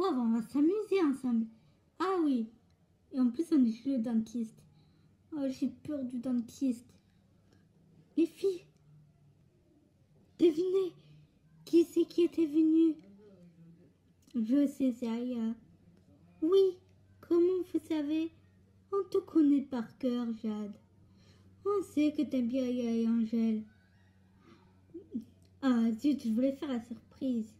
Wow, on va s'amuser ensemble. Ah oui. Et en plus, on est chez le dentiste. Oh, j'ai peur du dentiste. Les filles, devinez qui c'est qui était venu? Je sais, Zaya. Oui, comment vous savez? On te connaît par cœur, Jade. On sait que t'aimes bien Yaya et Angèle. Ah, zut, je voulais faire la surprise.